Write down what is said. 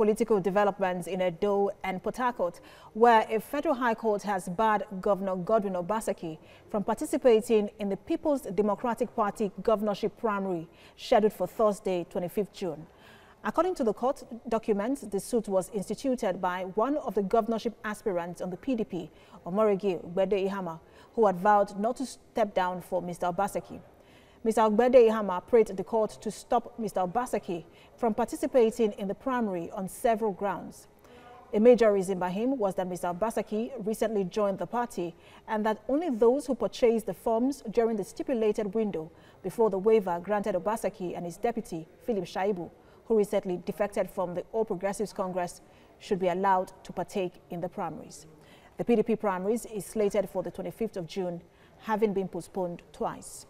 political developments in Edo and Port where a federal high court has barred Governor Godwin Obaseki from participating in the People's Democratic Party governorship primary scheduled for Thursday, 25th June. According to the court documents, the suit was instituted by one of the governorship aspirants on the PDP, Omoregie Ogbeide-Ihama, who had vowed not to step down for Mr. Obaseki. Mr. Ogbeide-Ihama prayed the court to stop Mr. Obaseki from participating in the primary on several grounds. A major reason by him was that Mr. Obaseki recently joined the party and that only those who purchased the forms during the stipulated window before the waiver granted Obaseki and his deputy, Philip Shaibu, who recently defected from the All Progressives Congress, should be allowed to partake in the primaries. The PDP primaries is slated for the 25th of June, having been postponed twice.